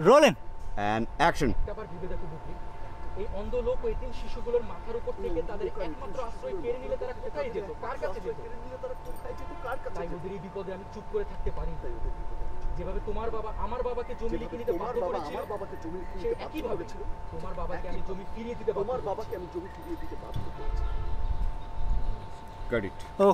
রোলেন and action আবার ভেবে দেখো বুকরি এই অন্ধ লোক ওই তিন শিশুগুলোর মাথার উপর থেকে তাদের একমাত্র আশ্রয় কেড়ে নিলে তারা কোথায় যেত? কার কাছে যেত? তারা কোথায় যেত কার কাছে তাই ওদের এই বিপদে আমি চুপ করে থাকতে পারি তাই ওদের বিপদে যেভাবে তোমার বাবা আমার বাবাকে জমি লিখে নিতে বাধ্য করেছিল আমার বাবাকে জমি সে কিনতে একই ভাবে ছিল তোমার বাবাকে আমি জমি ফিরিয়ে দিতে বাধ্য তোমার বাবাকে আমি জমি ফিরিয়ে দিতে বাধ্য করেছি। ক্রেডিট ও